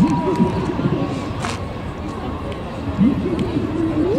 Thank hum? you.